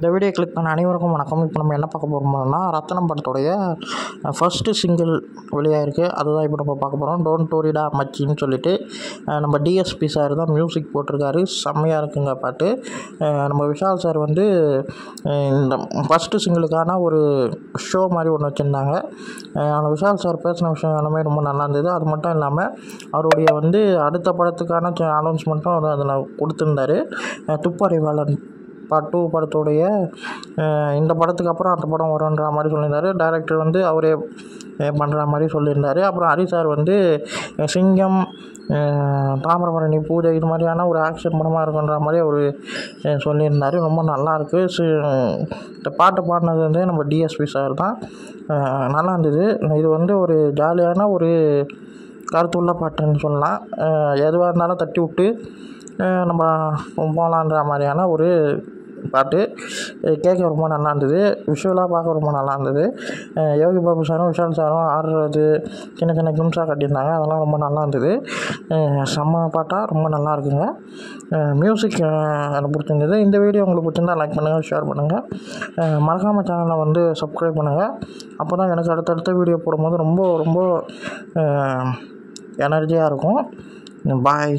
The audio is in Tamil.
இந்த வீடியோ கிளிக் பண்ண அனைவருக்கும் வணக்கம். இப்போ நம்ம என்ன பார்க்க போகிறோம்னா ரத்தனம் படத்துடைய ஃபஸ்ட்டு சிங்கிள் வெளியாயிருக்கு. அதுதான் இப்போ நம்ம பார்க்க போகிறோம் டோன்ட் டோரிடா மச்சின்னு சொல்லிட்டு நம்ம டிஎஸ்பி சார் தான் மியூசிக் போட்டிருக்காரு. செம்மையாக இருக்குங்க பாட்டு. நம்ம விஷால் சார் வந்து இந்த ஃபஸ்ட்டு சிங்கிளுக்கான ஒரு ஷோ மாதிரி ஒன்று வச்சுருந்தாங்க. ஆனால் விஷால் சார் பேசின விஷயம் எல்லாமே ரொம்ப நல்லா இருந்தது. அது மட்டும் இல்லாமல் அவருடைய வந்து அடுத்த படத்துக்கான அனௌன்ஸ்மெண்ட்டும் அவர் அதில் கொடுத்துருந்தாரு. துப்பறிவாளன் பார்ட் டூ படத்துடைய இந்த படத்துக்கு அப்புறம் அந்த படம் வரும்ன்ற மாதிரி சொல்லியிருந்தார். டைரக்டர் வந்து அவரே பண்ணுற மாதிரி சொல்லியிருந்தாரு. அப்புறம் ஹரி சார் வந்து சிங்கம் தாமிரபரணி பூஜை இது மாதிரியான ஒரு ஆக்ஷன் படமாக இருக்குன்ற மாதிரி அவர் சொல்லியிருந்தார். ரொம்ப நல்லாயிருக்கு இந்த பாட்டு பாடினது வந்து நம்ம டிஎஸ்பி சார் தான். நல்லா இருந்தது. இது வந்து ஒரு ஜாலியான ஒரு கருத்துள்ள பாட்டுன்னு சொல்லலாம். எதுவாக இருந்தாலும் தட்டி விட்டு நம்ம போகலான்ற மாதிரியான ஒரு பாட்டு. கேட்க ரொம்ப நல்லா இருந்தது விஷுவலாக பார்க்க ரொம்ப நல்லா இருந்தது யோகி பாபு சாரும் விஷால் சாரும் ஆடுறது சின்ன சின்ன கிம்ஸாக கட்டியிருந்தாங்க. அதெல்லாம் ரொம்ப நல்லா இருந்தது செம்ம பாட்டாக ரொம்ப நல்லா இருக்குங்க மியூசிக் எனக்கு பிடிச்சிருந்தது இந்த வீடியோ உங்களுக்கு பிடிச்சிருந்தா லைக் பண்ணுங்கள் ஷேர் பண்ணுங்கள் மறக்காமல் சேனலை வந்து சப்ஸ்கிரைப் பண்ணுங்கள் அப்போ தான் எனக்கு அடுத்தடுத்த வீடியோ போடும்போது ரொம்ப ரொம்ப எனர்ஜியாக இருக்கும். பாய்